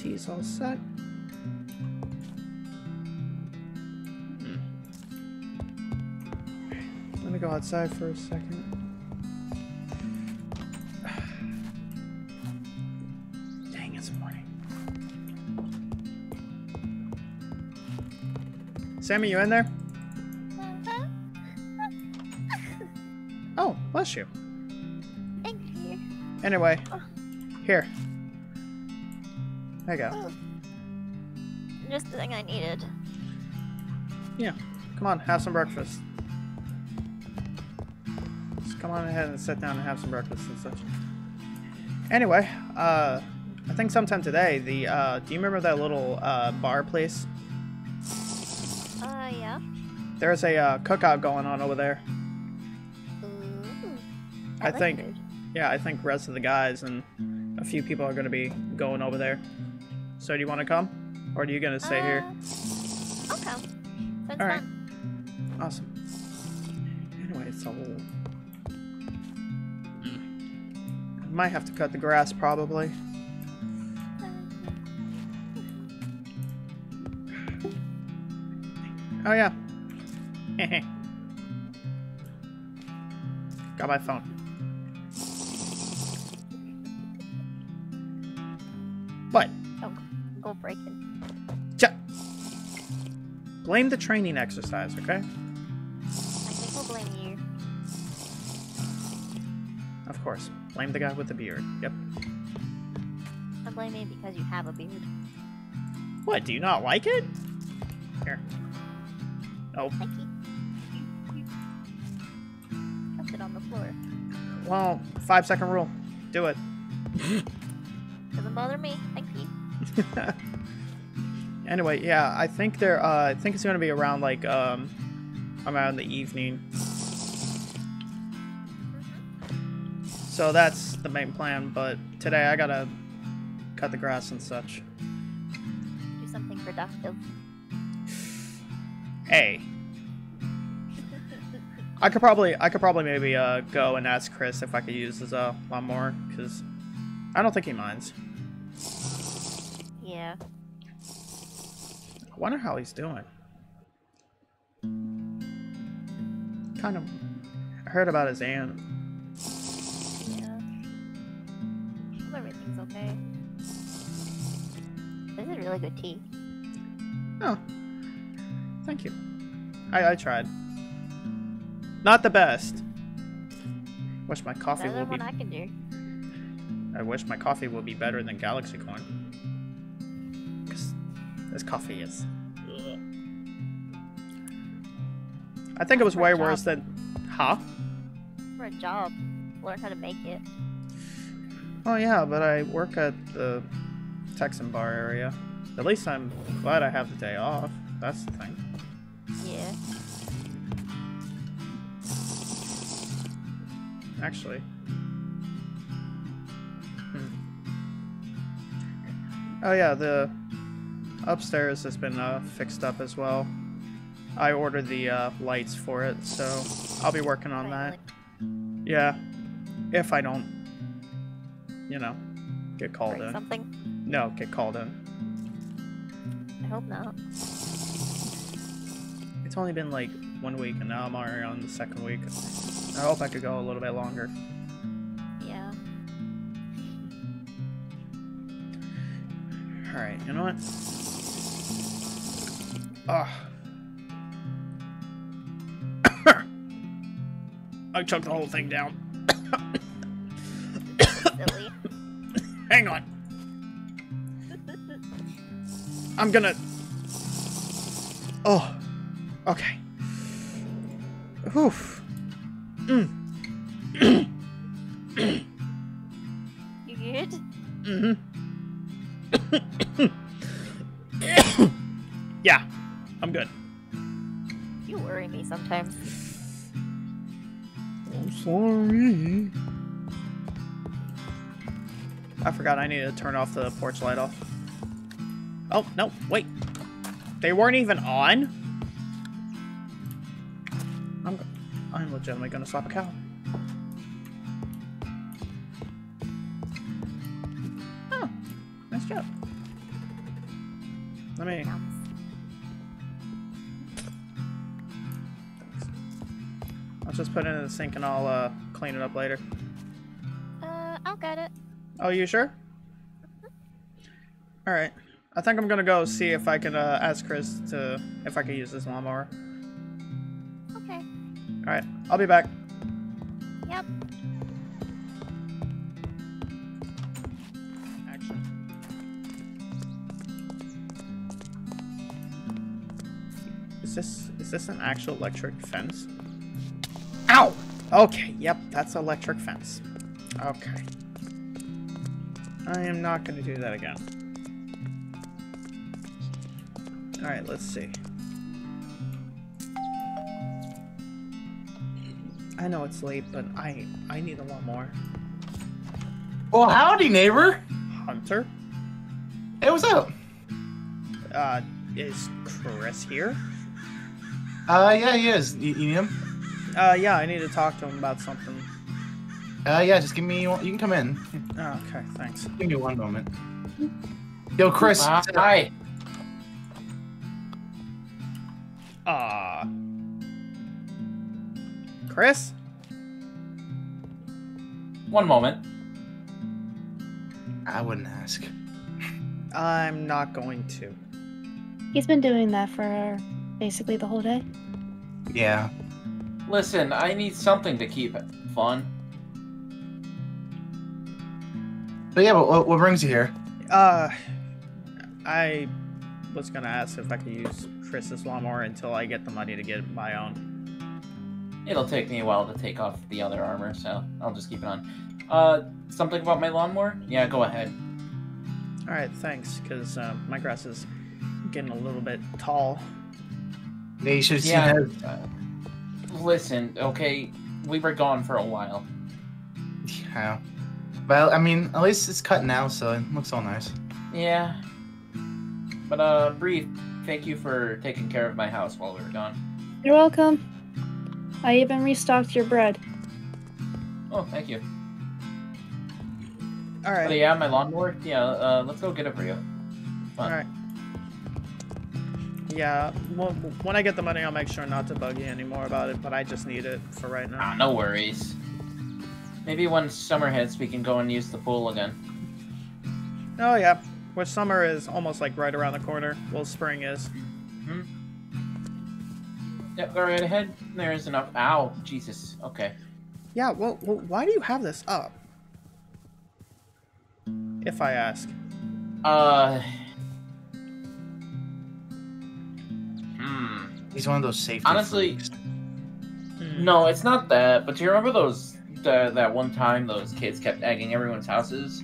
Tea's all set. Hmm. Let me go outside for a second. Dang, it's morning. Sammy, you in there? Oh, bless you. Thank you. Anyway, here. You go. Oh. Just the thing I needed. Yeah. Come on, have some breakfast. Just come on ahead and sit down and have some breakfast and such. Anyway, uh, I think sometime today, the, uh, do you remember that little, uh, bar place? Uh, yeah. There's a, uh, cookout going on over there. Ooh. I like think- food. Yeah, I think rest of the guys and a few people are gonna be going over there. So do you want to come? Or are you gonna stay here? Uh, I'll come. Sounds fun. Awesome. Anyway, so I might have to cut the grass probably. Oh yeah. Got my phone. Blame the training exercise, okay? I think I'll blame you. Of course. Blame the guy with the beard. Yep. I blame you because you have a beard. What? Do you not like it? Here. Oh, Thank you. Dropped it on the floor. well, five second rule. Do it. Doesn't bother me. Thank you. anyway, yeah, I think they're. Uh, I think it's gonna be around like um, around the evening. So that's the main plan. But today I gotta cut the grass and such. Do something productive. Hey, I could probably, I could probably maybe uh go and ask Chris if I could use his uh lawnmower because I don't think he minds. Yeah. I wonder how he's doing. Kind of. I heard about his aunt. Yeah. Hope everything's okay. This is really good tea. Oh, thank you. I I tried. Not the best. Wish my coffee Better will be. I can do. I wish my coffee would be better than Galaxy Corn. This coffee is. ugh. I think it was For way worse than. Huh? For a job. Learn how to make it. Oh yeah, but I work at the Texan bar area. At least I'm glad I have the day off. That's the thing. Yeah. Actually. Hmm. Oh yeah, the upstairs has been uh, fixed up as well. I ordered the uh, lights for it, so I'll be working on that. Yeah, if I don't, you know, get called Break in. something? No, get called in. I hope not. It's only been like one week, and now I'm already on the second week. I hope I could go a little bit longer. Yeah. All right, you know what? I choked the whole thing down. Silly. Hang on. I'm gonna. Oh. Okay. Oof. Mm. Forgot I need to turn off the porch light off. Oh, no, wait. They weren't even on? I'm, I'm legitimately gonna slap a cow. Oh, nice job. Let me. I'll just put it in the sink and I'll uh, clean it up later. Oh, you sure? All right. I think I'm gonna go see if I can uh, ask Chris to if I can use this lawnmower. Okay. All right. I'll be back. Yep. Action. Is this is this an actual electric fence? Ow! Okay, yep, that's electric fence. Okay. I am not gonna do that again. Alright, let's see. I know it's late, but I I need a lot more. Well, howdy, neighbor. Hunter? Hey, what's up? Uh is Chris here? Uh, yeah, he is. You, you need him? Uh yeah, I need to talk to him about something. Uh, yeah, just give me. one- You can come in. Oh, okay, thanks. Give me one moment. Yo, Chris. Uh, hi. Uh Chris? One moment. I wouldn't ask. I'm not going to. He's been doing that for basically the whole day. Yeah. Listen, I need something to keep it fun. But yeah, but what, what brings you here? Uh I was gonna ask if I could use Chris's lawnmower until I get the money to get my own. It'll take me a while to take off the other armor, so I'll just keep it on. Uh, something about my lawnmower? Yeah, go ahead. Alright, thanks, because uh, my grass is getting a little bit tall. Yeah, you should have seen Yeah. that. Uh, listen, okay, we were gone for a while. Yeah. Well, I mean, at least it's cut now, so it looks all nice. Yeah. But, uh, Bree, thank you for taking care of my house while we were gone. You're welcome. I even restocked your bread. Oh, thank you. But Alright. yeah, my lawnmower? Yeah, uh, let's go get it for you. Fun. Alright. Yeah, well, when I get the money, I'll make sure not to bug you anymore about it, but I just need it for right now. Ah, no worries. Maybe when summer hits, we can go and use the pool again. Oh, yeah. Which summer is almost like right around the corner. Well, spring is. Hmm? Yep, go right ahead. There is enough. Ow, Jesus. Okay. Yeah, well, well, why do you have this up? If I ask. Uh. Hmm. He's one of those safety. Honestly- freaks. Hmm. No, it's not that. But do you remember those? The, that one time those kids kept egging everyone's houses?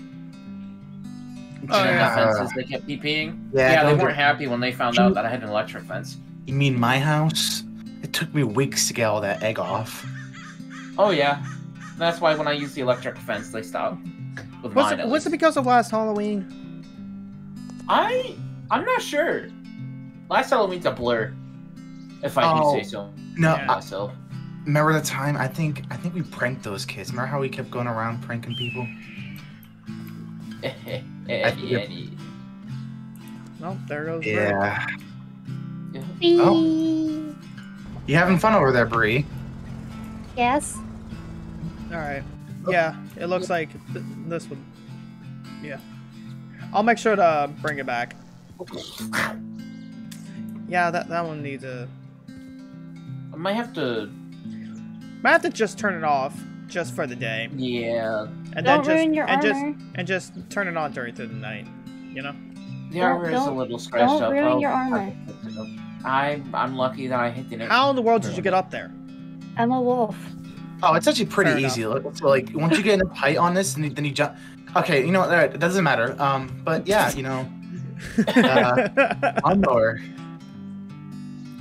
Oh, yeah. the fences they kept peeing. Yeah, Yeah, they weren't happy when they found out that I had an electric fence. You mean my house? It took me weeks to get all that egg off. Oh yeah, that's why when I use the electric fence, they stop. With Was mine, it, was it because of last Halloween? I I'm not sure. Last Halloween's a blur, if I Oh. do say so No, Yeah. I, myself. Remember the time? I think I think we pranked those kids. Remember how we kept going around pranking people? yeah, yeah, Well, there goes. Yeah. yeah. Oh. You having fun over there, Bree? Yes. All right. Oh. Yeah, it looks like th- this would. Yeah. I'll make sure to bring it back. Yeah, that that one needs a. I might have to. Might have to just turn it off just for the day, Yeah, and then Don't just ruin your and just armor. and just turn it on during through the night. You know. the Don't- armor is a little scratched don't up. ruin I'll- your armor. I'm I'm lucky that I hit the. How in the world did you get up there? I'm a wolf. Oh, it's actually pretty Fair easy. Like, So, like, once you get enough height on this, and you- then you jump. Okay, you know what? Alright, It doesn't matter. Um, but yeah, you know, I'm lower.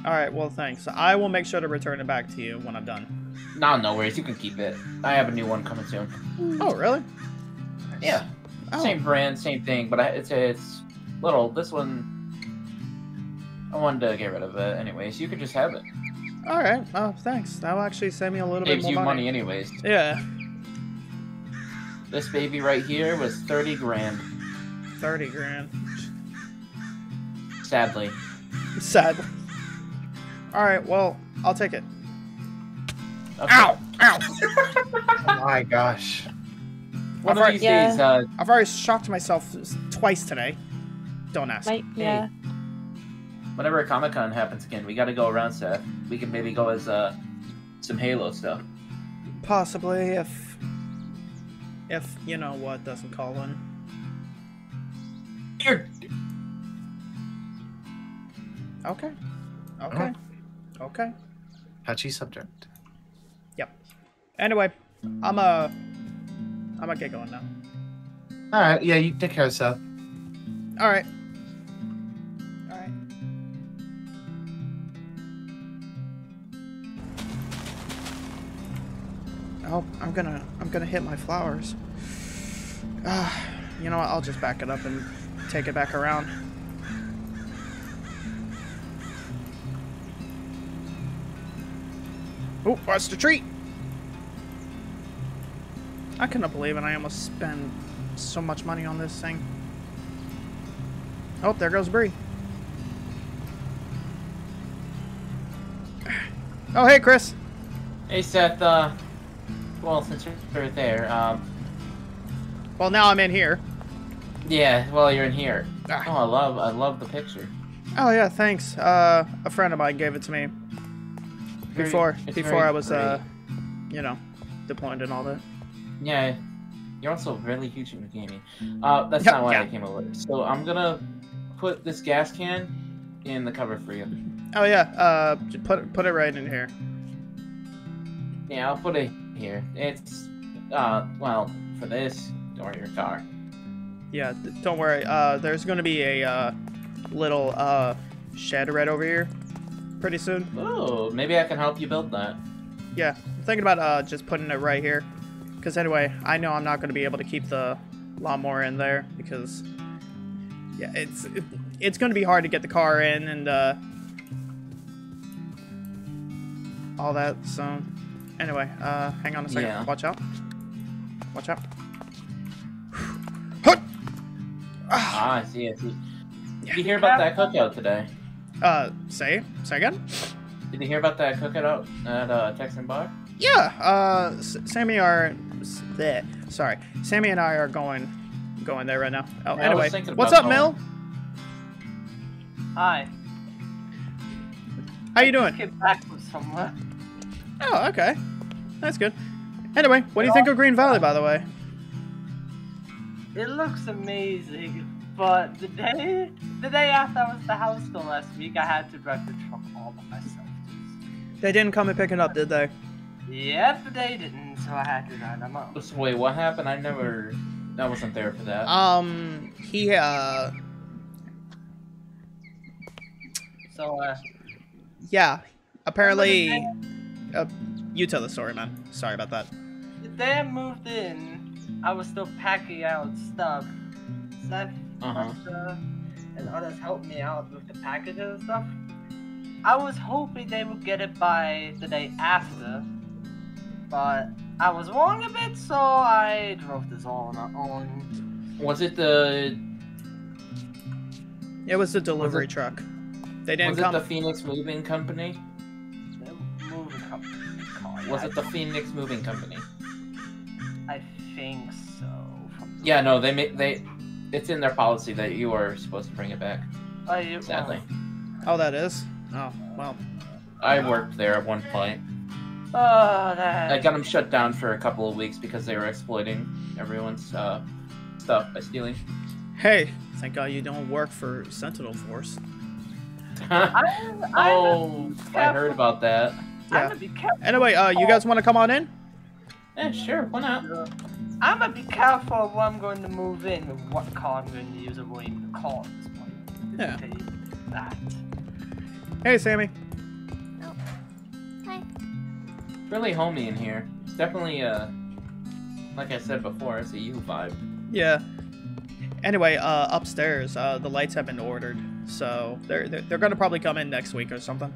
All right. Well, thanks. I will make sure to return it back to you when I'm done. No, no worries. You can keep it. I have a new one coming soon. Oh, really? Yeah, Oh. same brand, same thing, but I- it's it's little. This one, I wanted to get rid of it anyways. You could just have it. All right. Oh, thanks. That will actually save me a little Saves bit you more money money. anyways. Yeah. This baby right here was thirty grand. Thirty grand. Sadly. Sadly. Alright, well, I'll take it. Okay. Ow! Ow! Oh my gosh. One I've of already- these Yeah. days, uh, I've already shocked myself twice today. Don't ask. Might, yeah. whenever a Comic Con happens again, we got to go around, Seth. We can maybe go as uh, some Halo stuff. Possibly if. If, you know what, doesn't call in. You're Okay. Okay. Okay. Touchy subject. Anyway, I'm uh I'm gonna get going now. All right. Yeah, you take care of Seth. Alright. Alright. Oh, I'm gonna I'm gonna hit my flowers. Ah, you know what, I'll just back it up and take it back around. Oh, what's the treat? I cannot believe it. I almost spent so much money on this thing. Oh, there goes Bree. Oh, hey, Chris. Hey Seth, uh, well since you're there, um, Well, now I'm in here. yeah, well you're in here. Oh, Ah. I love, I love the picture. Oh yeah, thanks. Uh, a friend of mine gave it to me Very- before before I was uh, you know, deployed and all that. Yeah, you're also really huge into gaming. Uh, that's not why yeah. I came over. So I'm gonna put this gas can in the cover for you. Oh yeah. Uh, put put it right in here. Yeah, I'll put it here. It's, uh, well, for this or your car. Yeah. Don't worry. Uh, there's gonna be a uh, little uh shed right over here, pretty soon. Oh, maybe I can help you build that. Yeah. I'm thinking about uh just putting it right here, because anyway, I know I'm not gonna be able to keep the lawnmower in there because yeah, it's it, it's gonna be hard to get the car in and uh all that. So anyway, uh, hang on a second. Yeah. Watch out. Watch out. Ah, I see, I see. Did you hear about that cookout today? uh, say say again. Did you hear about that cookout at uh, Texan Bar? Yeah. Uh, S- Sammy are. S- bleh, sorry, Sammy and I are going going there right now. Oh, Yeah, anyway, what's up, Mil? going. Hi. How you doing? Get back from somewhere. Oh, okay. That's good. Anyway, what do you think of Green Valley, by the way? It looks amazing, but the day the day after I was at the house school last week, I had to drive the truck all by myself. They didn't come and pick it up, did they? Yep, they didn't, so I had to drive them up. So wait, what happened? I never, I wasn't there for that. Um, he, uh, So, uh, yeah. Apparently, the uh, you tell the story, man. Sorry about that. day- the day I moved in, I was still packing out stuff. Seth Uh-huh. Marsha, and others helped me out with the packages and stuff. I was hoping they would get it by the day after, but I was wrong a bit, so I drove this all on my own. Was it the, It was the delivery truck. They didn't was it the Phoenix Moving Company? The moving company car, Was I it the Phoenix Moving Company? I think so. from Yeah, no, they make they. It's in their policy that you are supposed to bring it back. Oh, uh, you- Sadly, oh, that is. Oh, well. I worked there at one point. Oh, that. I got them shut down for a couple of weeks because they were exploiting everyone's uh, stuff by stealing. Hey, thank God you don't work for Sentinel Force. I, I, oh, I heard about that. Yeah. I'm gonna be careful. Anyway, uh, you guys want to come on in? Yeah, sure, why not? I'm gonna be careful of what I'm going to move in what car I'm going to use or what even the car at this point. Yeah. That. Hey, Sammy. Really homey in here. It's definitely uh, like I said before, it's a U vibe. Yeah. Anyway, uh, upstairs, uh, the lights have been ordered, so they're they're, they're gonna probably come in next week or something.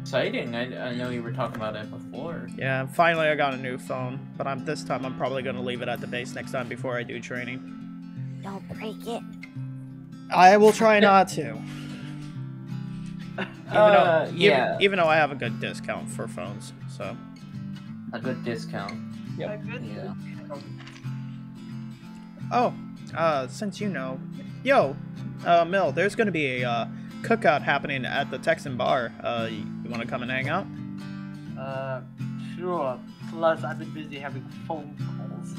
Exciting. I, I know you were talking about it before. Yeah, finally I got a new phone, but I'm this time I'm probably gonna leave it at the base next time before I do training. Don't break it. I will try not to. Even Uh, though, yeah. even, even though I have a good discount for phones, so A good discount. A good Yeah. oh, uh, since you know, yo, uh, Mil, there's gonna be a uh, cookout happening at the Texan bar. Uh, you, you want to come and hang out? Uh, sure. Plus, I've been busy having phone calls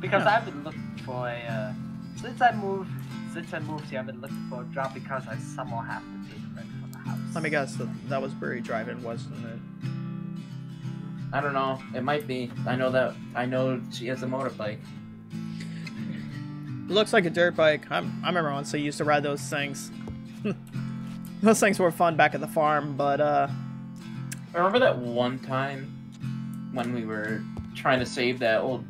because Yeah. I've been looking for a. Uh, since I moved, since I moved here, I've been looking for a job because I somehow have to pay Let me guess. That, that was Brewery Drive-In, wasn't it? I don't know. It might be. I know that. I know she has a motorbike. It looks like a dirt bike. I'm, I remember once I used to ride those things. those things were fun back at the farm, but uh, I Remember that one time when we were trying to save that old.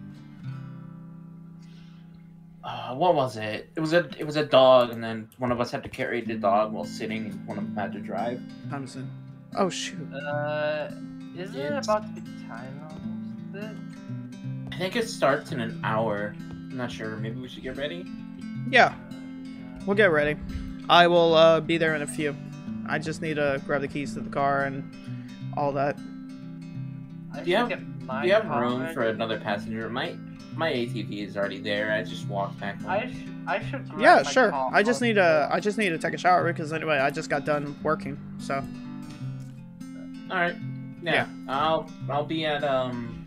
Uh, what was it? It was a it was a dog, and then one of us had to carry the dog while sitting, and one of them had to drive. Thompson. Oh shoot. Uh, is it It's- about to be time almost? I think it starts in an hour. I'm not sure. Maybe we should get ready. Yeah, we'll get ready. I will uh, be there in a few. I just need to grab the keys to the car and all that. Do you have- Do you have room for another passenger? My my ATV is already there. I just walked back. home. I, sh- I should. Grab Yeah, my sure. I just need the to. I just need to take a shower because anyway, I just got done working. So All right. Yeah. I'll I'll be at um.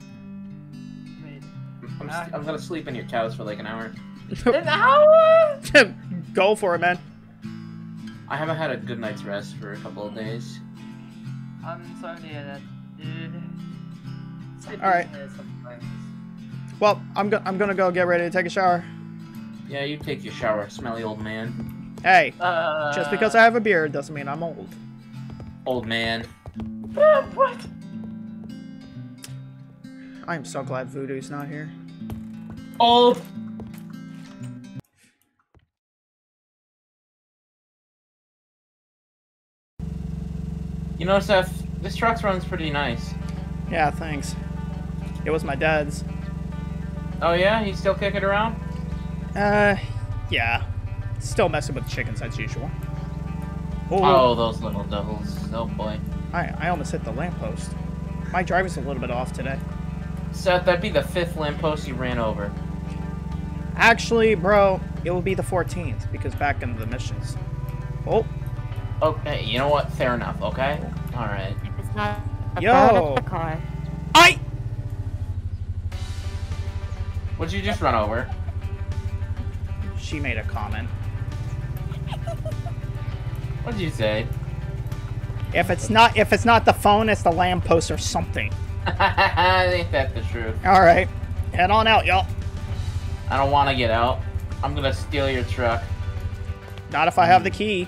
I'm, s- I'm gonna sleep in your couch for like an hour. An hour? go for it, man. I haven't had a good night's rest for a couple of days. I'm sorry to hear that, dude. Sleeping All right. Is sometimes- Well, I'm go- I'm gonna go get ready to take a shower. Yeah, you take your shower, smelly old man. Hey, Uh, just because I have a beard doesn't mean I'm old. Old man. Uh, what? I am so glad Voodoo's not here. Old. You know, Seth, this truck runs pretty nice. Yeah, thanks. It was my dad's. Oh yeah, he's still kicking around? Uh, yeah. Still messing with chickens as usual. Oh, Oh, those little devils. Oh boy. I, I almost hit the lamppost. My driver's a little bit off today. Seth, that'd be the fifth lamppost you ran over. Actually, bro, it will be the 14th because back into the missions. Oh, Okay, you know what? Fair enough, okay? Alright. If It's not a Yo. phone, it's car. I. What'd you just run over? She made a comment. What'd you say? If it's not if it's not the phone, it's the lamppost or something. Ain't that the truth? All right, head on out, y'all. I don't want to get out. I'm gonna steal your truck. Not if I have the key.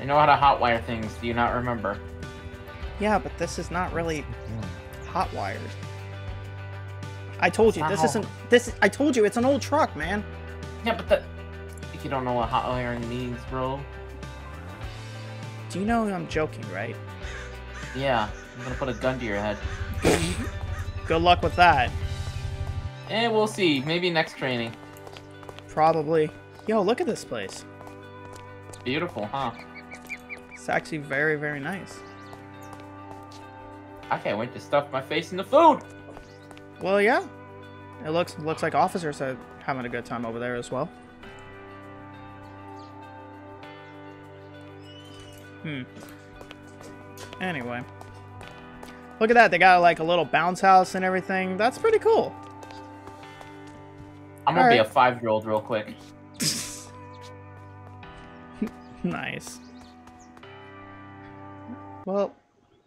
I know how to hotwire things. Do you not remember? Yeah, but this is not really hot wired. I told you this isn't this. I told you it's an old truck, man. Yeah, but that. You don't know what hot wiring means, bro. Do you know I'm joking, right? Yeah, I'm gonna put a gun to your head. Good luck with that. Eh, we'll see. Maybe next training. Probably. Yo, look at this place. It's beautiful, huh? It's actually very, very nice. I can't wait to stuff my face in the food. Well, yeah. It looks looks like officers are having a good time over there as well. Hmm. Anyway. Look at that. They got like a little bounce house and everything. That's pretty cool. I'm gonna be a five-year-old real quick. nice. Well,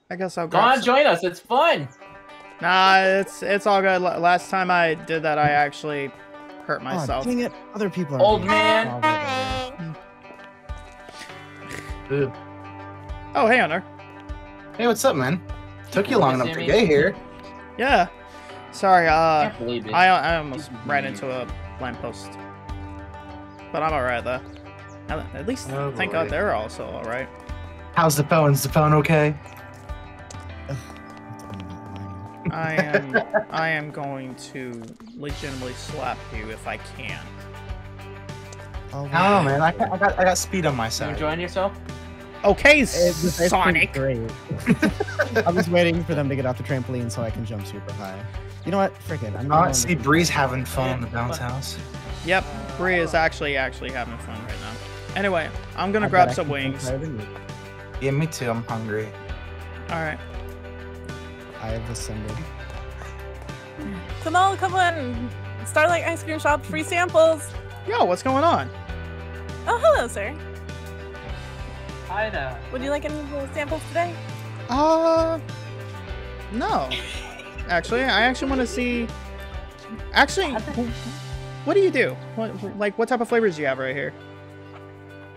I guess I'll go. Come on, join us. It's fun. Nah, it's it's all good. Last time I did that, I actually hurt myself. Oh, dang it. Other people are. Old man. Oh, hey, Hunter. Hey, what's up, man? Took you long enough to get here. Yeah. Sorry, uh, Can't believe it. I I almost ran into a lamppost. But I'm alright though. At at least Oh, thank boy. God they're also alright. How's the phone? Is the phone okay? I am I am going to legitimately slap you if I can. I'll I man. I, I got I got speed on my You side. enjoying yourself? Okay, It- this Sonic. Great. I'm just waiting for them to get off the trampoline so I can jump super high. You know what? Frick it. I'm Oh, see Bree's having fun in the bounce house. Yep, Bree is actually actually having fun right now. Anyway, I'm gonna I grab some wings. higher than you. Yeah, me too. I'm hungry. All right. I have ascended. Come on, come on. Starlight Ice Cream Shop, free samples. Yo, what's going on? Oh, hello, sir. Hi there. Would you like any of samples today? Uh, no. Actually, I actually want to see. Actually, what do you do? What like what type of flavors do you have right here?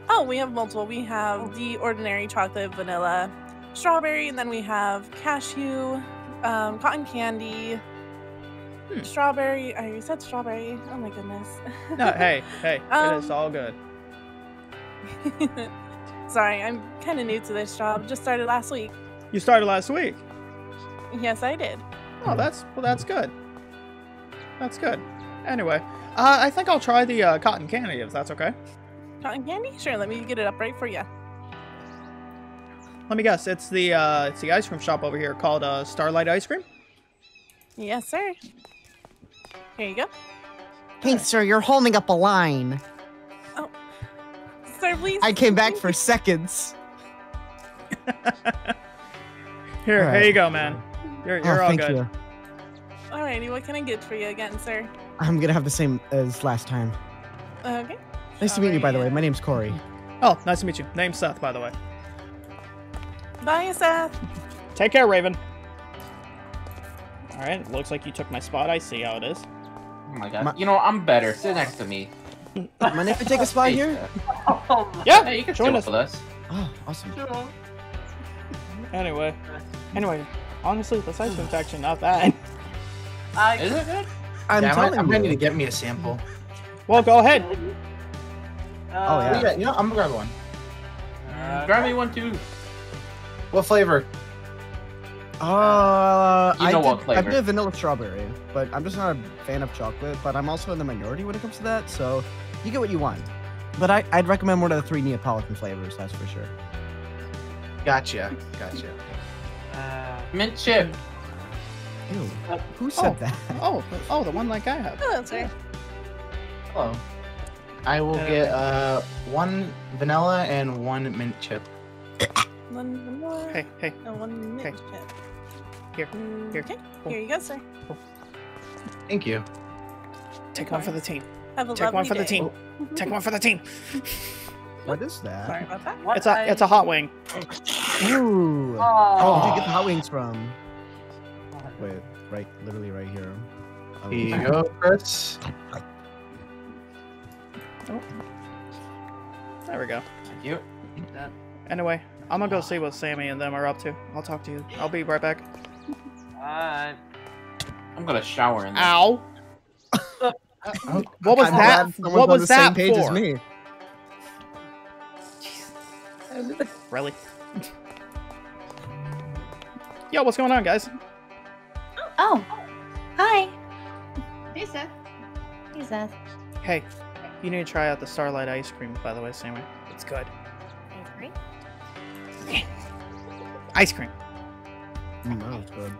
Oh, we have multiple. We have the ordinary chocolate, vanilla, strawberry, and then we have cashew, um, cotton candy, Hmm. strawberry. I said strawberry. Oh my goodness. No, hey, hey, it is Um, all good. Sorry, I'm kind of new to this job. Just started last week. You started last week. Yes, I did. Oh, that's well, that's good. That's good. Anyway, uh, I think I'll try the uh, cotton candy if that's okay. Cotton candy? Sure, let me get it up right for you. Let me guess. It's the uh, it's the ice cream shop over here called uh, Starlight Ice Cream. Yes, sir. Here you go. Hey, sir, you're holding up a line. Oh, sir, please. I came back for seconds. Here, All here you go, man. You're Oh, you're all good. you. Alrighty, what can I get for you again, sir? I'm gonna have the same as last time. Okay. Nice to meet you, by the way. My name's Corey. Oh, nice to meet you. Name's Seth, by the way. Bye, Seth. Take care, Raven. All right, looks like you took my spot. I see how it is. Oh my god. My- You know, I'm better. Sit next to me. Mind if I take a spot here? Oh, my Yeah, Hey, you can join us. with us. Oh, awesome. God. Anyway, anyway, honestly, this ice cream's actually not bad. I, Is it good? I'm yeah, I might, telling I might you. need to get me a sample. Well, go ahead. Uh, Oh, yeah. Yeah, you know, I'm gonna grab one. Uh, Grab me one too. What flavor? Uh, You I know did, what I flavor. did vanilla strawberry, but I'm just not a fan of chocolate. But I'm also in the minority when it comes to that, so you get what you want. But I, I'd recommend one of the three Neapolitan flavors, that's for sure. Gotcha. Gotcha. uh, Mint chip. Ew, who said Oh. that? Oh, oh, the one like I have. Hello, sir. Hello. I will Uh, get uh one vanilla and one mint chip. One vanilla. Hey, hey, and one mint Hey. here, here. Okay, here you go, sir. Thank you. Take one for the team. Have a Take one lovely for the day. team. Oh. Take one for the team. What is that? Sorry that? about that. what It's a, it's a hot wing. Ooh. Oh, Oh, where'd you get the hot wings from? Wait, right, literally right here. Oh. Here you go, Chris. Oh. There we go. Thank you. Anyway, I'm gonna go see what Sammy and them are up to. I'll talk to you. I'll be right back. Alright. I'm gonna shower in this. Ow! What was I'm that? glad someone's What on was the same that page as for? me. Really? Yo, what's going on, guys? Oh, hi. Hey, Seth. Hey, Seth. Hey, you need to try out the Starlight ice cream, by the way, Sammy. It's good. Ice cream. Mm, that was good.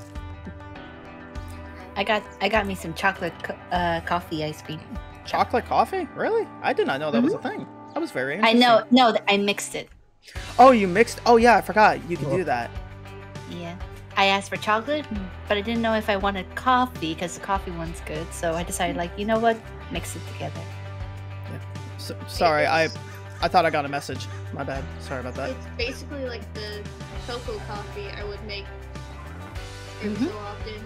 I got I got me some chocolate co- uh, coffee ice cream. Chocolate coffee? Really? I did not know that was a thing. That was very I know. No, th- I mixed it. Oh, you mixed. Oh, yeah, I forgot. You can Oh. do that. Yeah. I asked for chocolate, but I didn't know if I wanted coffee because the coffee one's good. So I decided, like, you know what? Mix it together. So, sorry, I, I thought I got a message. My bad. Sorry about that. It's basically like the cocoa coffee I would make every Mhm. so often.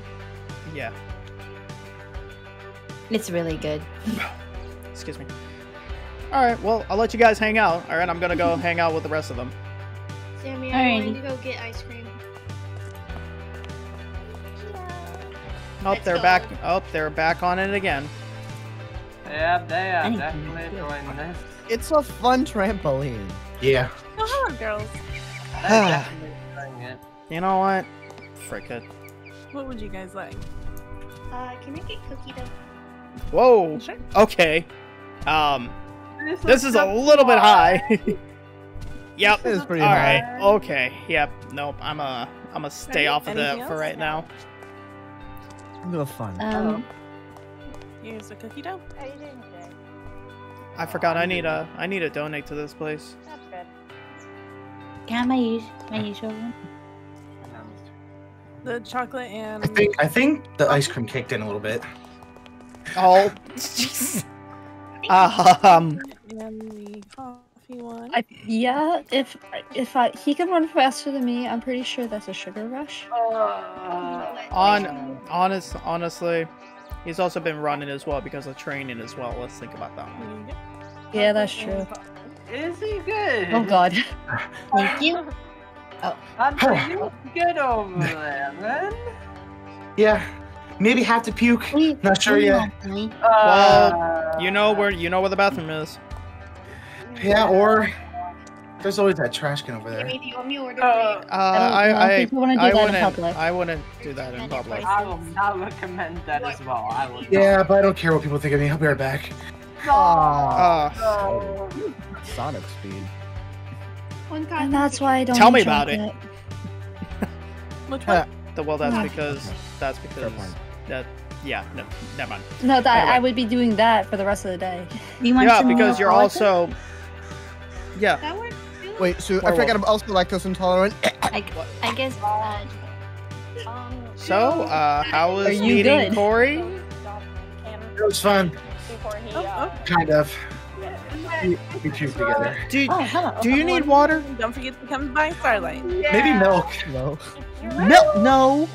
Yeah. It's really good. Excuse me. All right. Well, I'll let you guys hang out. All right. I'm gonna go hang out with the rest of them. Sammy, I'm going to go get ice cream. Oh, Let's they're go. back. Oh, they're back on it again. Yeah, they are Anything definitely is good. doing this. It's a fun trampoline. Yeah. Oh, hello, girls. They're definitely doing it. You know what? Frick it. What would you guys like? Uh, can I get cookie dough? Whoa. Sure. Okay. Um, This is a little bit high. yep. It is pretty All high. right. Okay. Yep. Nope. I'm a. I'm gonna stay Ready? off of that Anything for else? right now. A little fun. Um, Here's a cookie dough. How you doing today? I forgot. I need a. I need to donate to this place. That's can I have my, us- my usual one? The chocolate and I think I think the ice cream kicked in a little bit. Oh. jeez. um. and the coffee one. I, yeah, if if I he can run faster than me, I'm pretty sure that's a sugar rush. On. Honest. Honestly. He's also been running as well because of training as well. Let's think about that one. There you go. Yeah, that's true. Coffee. Is he good? Oh God. Thank you. Oh. Hunter, you good over there, man? Yeah, maybe have to puke. Wait, Not sure yet. honey. Uh, You know where. You know where the bathroom is. Yeah, or there's always that trash can over there. Jimmy, do you want me to order Uh, for? Uh, I I. I don't I. think you wanna do I that in wouldn't. public. I wouldn't do that in public. I will not recommend that as well. I will. Yeah, but I don't care what people think of me. I'll be right back. Aw, Uh, No. Sonic speed. One And that's why I don't. Tell me about it. chocolate. Which Uh, one? the, well, that's because. That's because. point. That. Yeah. No. Never mind. No, that Anyway. I would be doing that for the rest of the day. You want Yeah, because you're collagen? also. Yeah. That? Wait, so I Or forgot? I'm also lactose intolerant. I, I guess. Uh, Um, So, uh, how was you meeting good? Corey? It was fun, before he, Oh, uh, kind of. We, we puked together. Do oh, hello. Do you need water? Don't forget to come by Starlight. Maybe milk. No. Milk? No.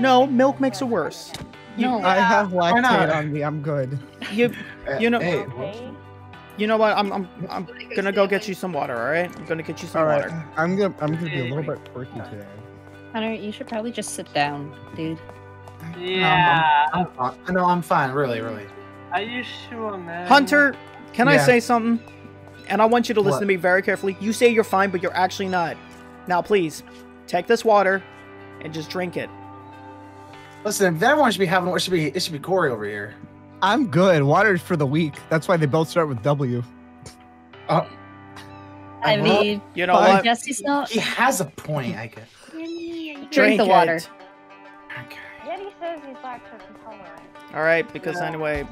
No. Milk makes it one. worse. No. I have Why not? lactate on me. I'm good. You. Uh, You know- Hey, You know what? I'm. I'm. I'm gonna go get you some water. All right. I'm gonna get you some All right. water. I'm gonna. I'm gonna be a little bit quirky today. Hunter, you should probably just sit down, dude. Yeah. I'm fine. No, I'm fine. Really, really. Are you sure, man? Hunter, can I say something? And I want you to listen What? to me very carefully. You say you're fine, but you're actually not. Now, please, take this water and just drink it. Listen, if everyone should be having, it should be, it should be Corey over here. I'm good. Water's for the weak. That's why they both start with W. Oh, I mean, You know Fine. what? guess he's not. he has a point. I guess. Jimmy, are you Drink the water. it. Okay. Yet he says he's lactose intolerant. All right, because anyway,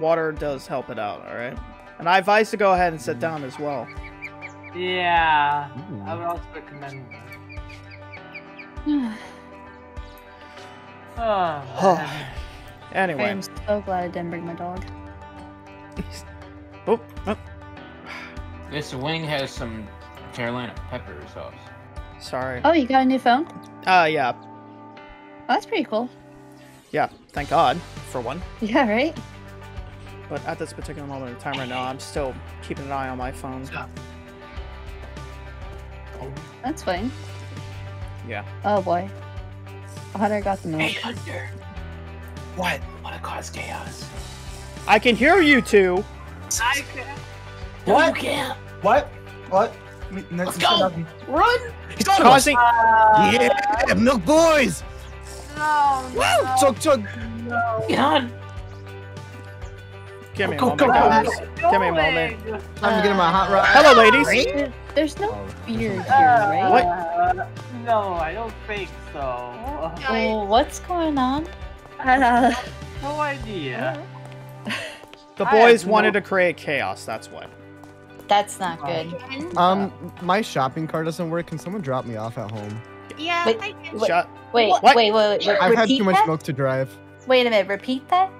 water does help it out. All right, and I advise to go ahead and sit down as well. Yeah. Ooh. I would also recommend that. Oh, man. anyway, am so glad I didn't bring my dog. oh, oh, This wing has some Carolina pepper sauce. sorry. Oh, you got a new phone? Uh, yeah, Oh, that's pretty cool. yeah. Thank God for one. Yeah, right? But at this particular moment in time right now, I'm still keeping an eye on my phone. That's fine. Yeah. Oh boy. Hunter got the milk. Hunter. What? Wanna cause chaos? I can hear you two. What? can't. What? What? Me- Let's go. Run! He's on us. Causing. Uh, Yeah, milk boys. No, Woo! no, Chug chug. no. Get on! Give me a Go, moment, go, go. guys. Give me a moment. I'm gonna get in my hot rod. Hello, ladies. There- There's no Oh. beard here, right? What? Uh, no, I don't think so. Well, what's going on? Uh, No idea. The I have boys no- wanted to create chaos. That's what. that's not good. Um, my shopping cart doesn't work. Can someone drop me off at home? Yeah, Wait, I can. Wait, Shut. Wait, wait, wait, wait. wait. I've had too much that? milk to drive. Wait a minute. Repeat that.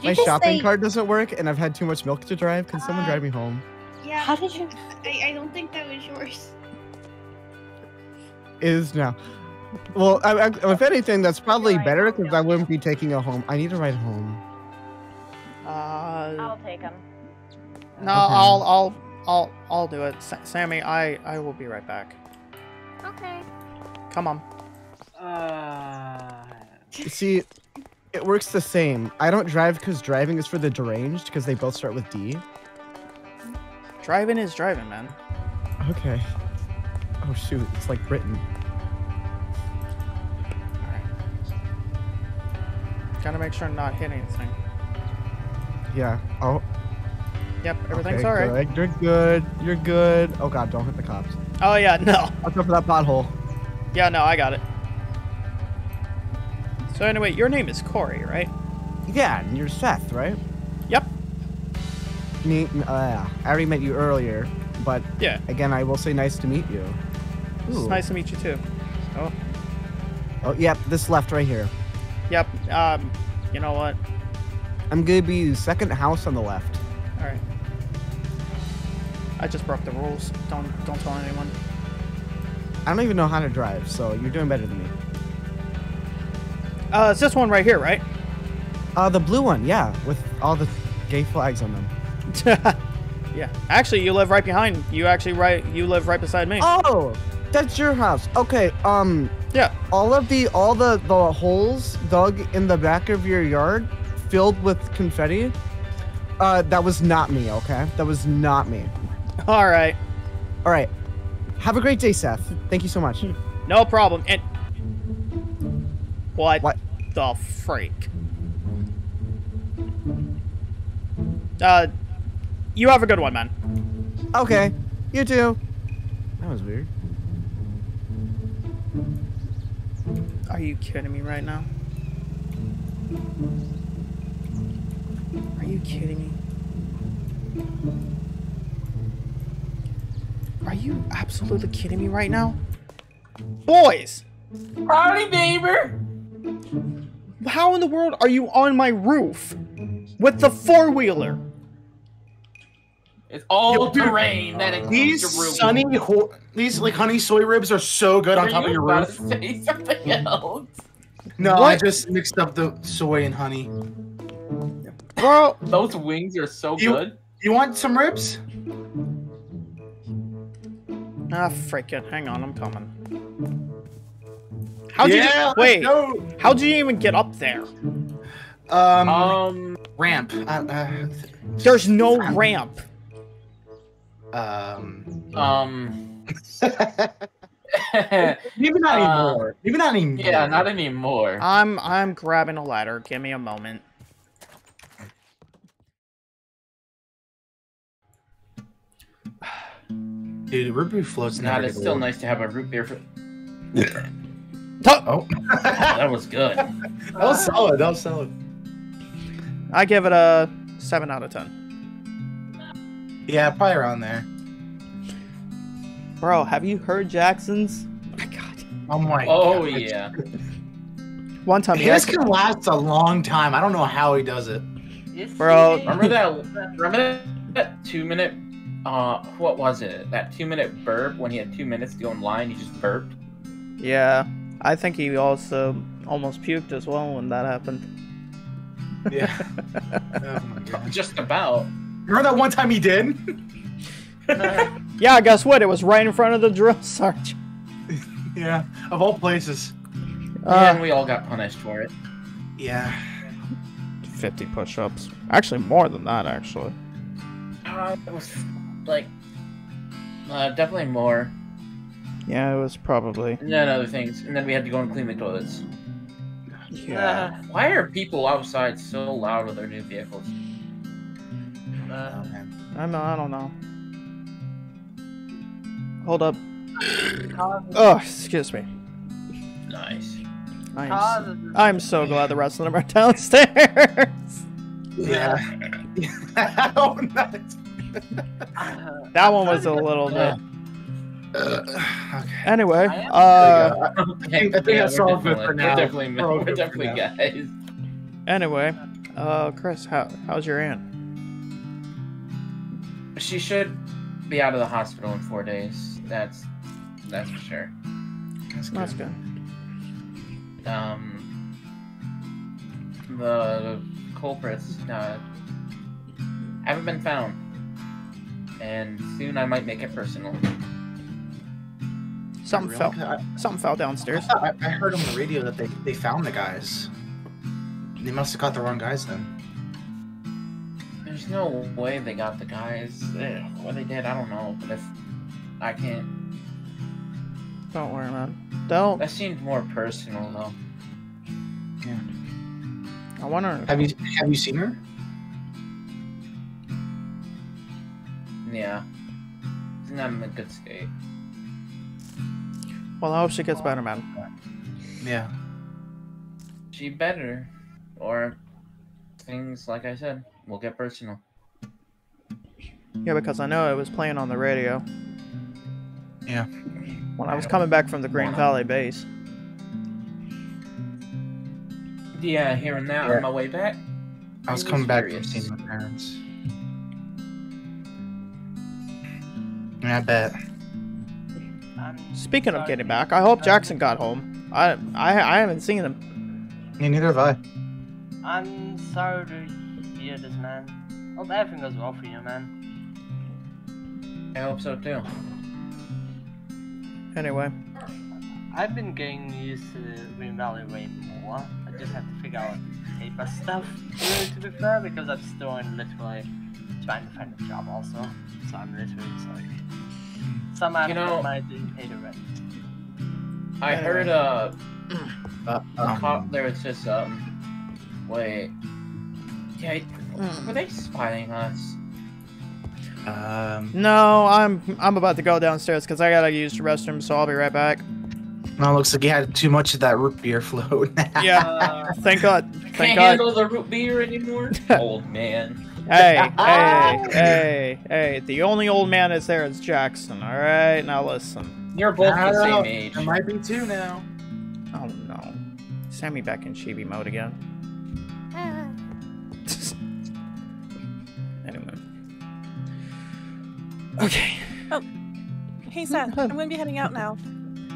Did My shopping say? cart doesn't work, and I've had too much milk to drive. Can someone Uh, drive me home? Yeah, How did you? I, I don't think that was yours. Is now. Well, I, I, if anything, that's probably Right, better because go. I wouldn't be taking it home. I need to ride home. Uh, I'll take him. no, Okay. I'll, I'll, I'll, I'll do it. Sa- Sammy, I, I will be right back. Okay. Come on. Uh, See, it works the same. I don't drive because driving is for the deranged because they both start with D. Driving is driving, man. Okay. Oh shoot, it's like Britain. Alright. Gotta make sure I'm not hitting anything. Yeah. Oh. Yep, everything's Okay, alright. good. You're good. You're good. Oh god, don't hit the cops. Oh yeah, no. Watch out for that pothole. Yeah, no, I got it. So anyway, your name is Corey, right? Yeah, and you're Seth, right? Yep. Me, uh. I already met you earlier, but Yeah. again, I will say nice to meet you. It's nice to meet you too. Oh, Oh, yep, this left right here. yep. Um, you know what? I'm gonna be second house on the left. All right. I just broke the rules. Don't don't tell anyone. I don't even know how to drive, so you're doing better than me. Uh, it's this one right here, right? Uh, the blue one, yeah, with all the gay flags on them. yeah. Actually, you live right behind. You actually right. You live right beside me. Oh, that's your house. Okay, um, Yeah. all of the all the the holes dug in the back of your yard filled with confetti. Uh, that was not me. Okay, that was not me. All right. All right. Have a great day, Seth. Thank you so much. No problem. And what? What? the freak? Uh, you have a good one, man. Okay, you too. That was weird. Are you kidding me right now? Are you kidding me? Are you absolutely kidding me right now? Boys! Howdy, neighbor. How in the world are you on my roof? With the four wheeler? It's all Yo, dude, terrain that includes These your room. sunny, these like honey soy ribs are so good on Were top of your about roof. to Say something else. No, I just mixed up the soy and honey. Bro, Those wings are so You- good. You want some ribs? ah, freaking, hang on, I'm coming. How'd you yeah, wait? No. How'd you even get up there? Um, Um, ramp. Uh, uh, There's no ramp. um. um. Maybe not Uh, anymore. Maybe not anymore. yeah, not anymore. I'm I'm grabbing a ladder. Give me a moment. Dude, root beer floats Nah, it's still nice to have a root beer for. Oh, That was good. that was solid. That was solid. I give it a seven out of ten. Yeah, probably around there. Bro, have you heard Jackson's? My God. Oh my. Oh God. yeah. One time he His can last a long time. I don't know how he does it. Yes, Bro, Remember that? Remember that, that two minute? Uh, what was it? That two minute burp when he had two minutes to go in line. He just burped. yeah. I think he also almost puked as well when that happened. Yeah. oh my god. Just about. Remember that one time he did? Yeah, guess what? It was right in front of the drill sergeant. yeah. Of all places. and Uh, we all got punished for it. Yeah. 50 push-ups. Actually, more than that, actually. Uh, it was like uh, definitely more. Yeah, it was probably. And then other things, and then we had to go and clean the toilets. Yeah. Why are people outside so loud with their new vehicles? Uh, Oh, man. I know. I don't know. Hold up. Oh, excuse me. Nice. I'm, cause I'm so glad the rest of them are downstairs. Yeah. oh, nice. uh, That one was a little Yeah. bit. Uh, okay. Anyway, I uh, I think- I think that's we're all good for now. We're definitely, We're we're definitely now. guys. anyway, uh, Chris, how how's your aunt? She should be out of the hospital in four days. That's that's for sure. That's That's good. good. Um, the culprits uh, haven't been found, and soon I might make it personal. Something fell. I, Something fell downstairs. I, I heard on the radio that they, they found the guys. They must have got the wrong guys then. There's no way they got the guys. Eh, What they did, I don't know. But if I can't, Don't worry, man. Don't. that seemed more personal though. Yeah. I wonder. Have you have you seen her? Yeah. She's not in a good state. Well, I hope she gets better, man. Yeah. She better. Or things, like I said, will get personal. Yeah, because I know it was playing on the radio. Yeah. When I was coming back from the Green Valley base. Yeah, hearing that Yeah. on my way back. I was it coming back from furious. seeing my parents. Yeah, I bet. I'm Speaking of getting back, I hope Jackson got home. I I, I haven't seen him. Yeah, neither have I. I'm sorry to hear this, man. Hope everything goes well for you, man. I hope so too. Anyway, I've been getting used to the Green Valley way more. I just have to figure out paper stuff, really, to be fair, because I'm still in literally trying to find a job also. So I'm literally just like, some You know- money didn't pay the rent. I Anyway. heard uh, Uh, a um, cop there was just um, wait, yeah, were they spying on us? um, no, I'm I'm about to go downstairs because I gotta use the restroom, so I'll be right back. no, looks like he had too much of that root beer float. Yeah, Uh, thank God. Thank Can't God. handle the root beer anymore. Old man. Hey, hey, hey, hey! The only old man that's there is Jackson. All right, now listen. You're both I the don't know. same age. There might be two now. Oh no, Sammy back in chibi mode again. anyway. Okay. Oh. Hey, Seth, I'm gonna be heading out now.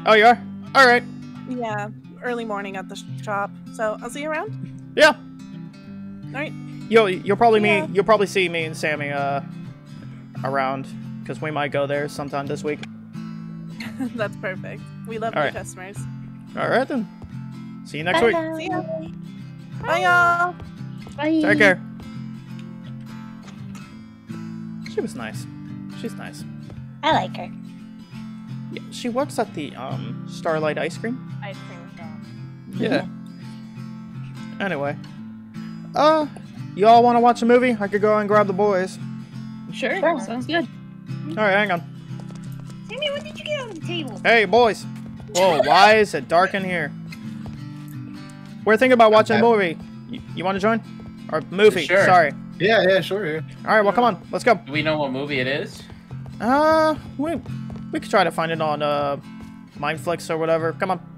Oh, you are? All right. Yeah, early morning at the shop. So I'll see you around. Yeah. All right. You'll you'll probably Yeah. me you'll probably see me and Sammy uh around because we might go there sometime this week. That's perfect. We love All new right. customers. All right then. See you next week. See ya. Bye, y'all. Bye. Take care. She was nice. She's nice. I like her. Yeah, she works at the um Starlight Ice Cream. Ice cream shop. Yeah. Anyway, uh, y'all want to watch a movie? I could go and grab the boys. Sure, sure. sounds good. All right, hang on. Sammy, what did you get on the table? Hey, boys. Whoa, why is it dark in here? We're thinking about watching a movie. You, you want to join? Or movie? Sure. Sorry. Yeah, yeah, sure. Yeah. All right, well, come on, let's go. Do we know what movie it is? Uh, we we could try to find it on uh, Mineflix or whatever. Come on.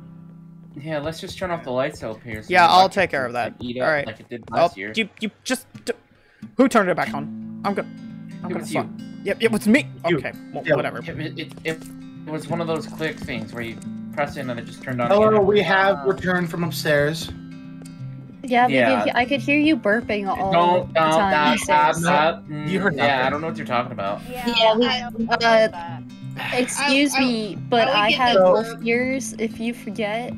Yeah, let's just turn off the lights up here. so Yeah, I'll take care of that. Eat All up right. like it did Oh, last year. you you just d- who turned it back on? I'm good. I'm It gonna was stop. you. Yep, it was me. You. Okay, well, Yeah. whatever. It, it, it, it was one of those click things where you press in and it just turned on. Hello, again. we have returned from upstairs. Yeah, Yeah. could, I could hear you burping all Don't, the don't, time. stop, so- stop, stop. Mm, You heard nothing. Yeah. I don't know what you're talking about. Yeah, we- uh. Excuse I- I- me, but I I, have the wolf ears. If you forget,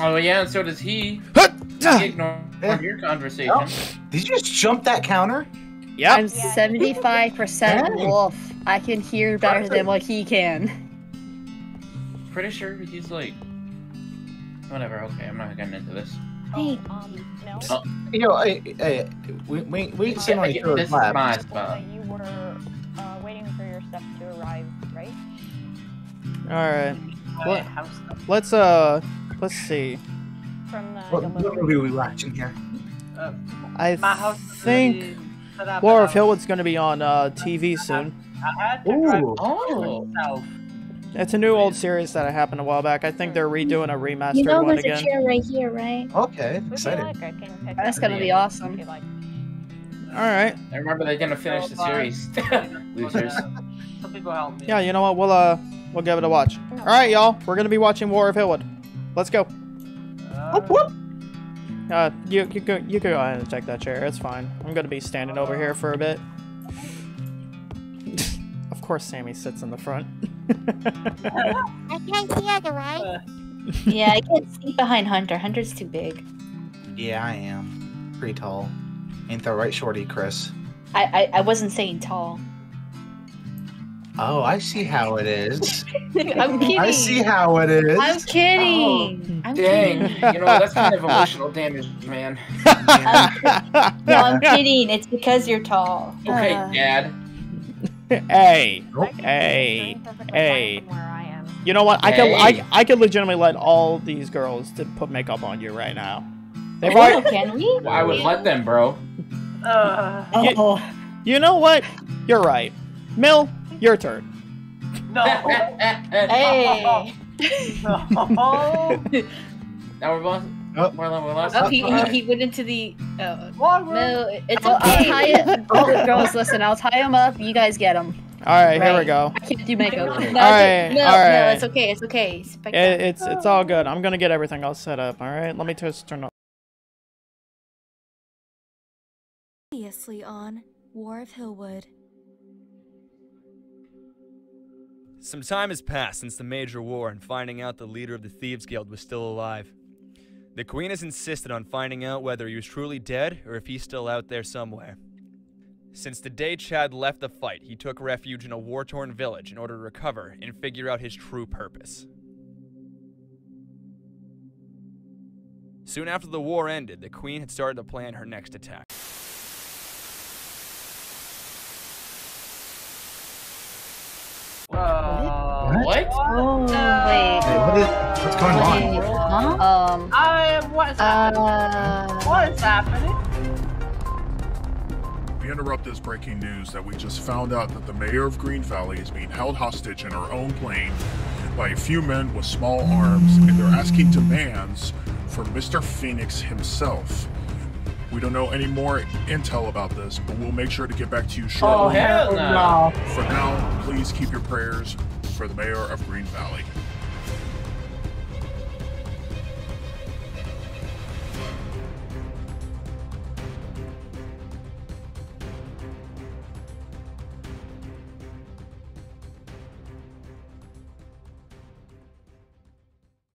Oh yeah, and so does he. He ignored your conversation. Oh. Did you just jump that counter? Yep. I'm seventy-five percent wolf. I can hear better than what he can. Pretty sure he's like. Whatever. Okay, I'm not getting into this. Hey. Oh, um, no. Oh. Yo, hey, hey, we we we can sit Yeah, on each other's this is my spot. you were uh, waiting for your stuff to arrive, right? All right. my What? Let's uh, let's see. From the What, what movie are we watching here? Uh, I my house think already War of Hillwood's gonna be on uh TV soon. I had to drive Ooh. Oh. myself. It's a new old series that happened a while back. I think they're redoing a remastered You know, one there's a chair right here, right? Okay, excited. like, I can pick That's gonna be awesome. if you like. All right. I remember they're gonna finish the series. Losers. Some people help me. Yeah, you know what? We'll uh, we'll give it a watch. All right, y'all. We're gonna be watching War of Hillwood. Let's go. Uh, Uh, you you go you can go ahead and take that chair. It's fine. I'm gonna be standing over here for a bit. of course, Sammy sits in the front. I can't see the right. yeah, I can't see behind Hunter. Hunter's too big. Yeah, I am. Pretty tall. Ain't that right, Shorty, Chris? I I, I wasn't saying tall. Oh, I see how it is. I'm kidding. I see how it is. I'm kidding. I'm Dang. kidding. You know, that's kind of emotional damage, man. No, I'm kidding. It's because you're tall. Okay, Uh, Dad. hey, hey, see perfectly fine hey. from where I am. You know what? I could I, I could legitimately let all these girls to put makeup on you right now. They've Oh, already, can we? I would let them, bro. Uh, You- Oh, you know what? You're right. Mil, your turn. no. hey. no. Now we're lost. Oh. We're, we're lost. Oh, he, he, he went into the. Uh, What? no, it's I'll, I'll okay. tie it. Girls, listen, I'll tie him up. You guys get him. All right, here we go. I can't do makeup. No, All it's- right, no, all no, it's okay. It's okay. Spec- It, it's it's all good. I'm gonna get everything all set up. All right. Let me just turn up. Previously on War of Hillwood. Some time has passed since the major war and finding out the leader of the Thieves Guild was still alive. The Queen has insisted on finding out whether he was truly dead or if he's still out there somewhere. Since the day Chad left the fight, he took refuge in a war torn village in order to recover and figure out his true purpose. Soon after the war ended, the Queen had started to plan her next attack. What? Oh, Hey, wait. what is, what's going on? Huh? Um, I what is happening? uh, what is happening? We interrupt this breaking news that we just found out that the mayor of Green Valley is being held hostage in her own plane by a few men with small arms, and they're asking demands for Mr. Phoenix himself. We don't know any more intel about this, but we'll make sure to get back to you shortly. Oh shortly. hell no! For now, please keep your prayers for the mayor of Green Valley.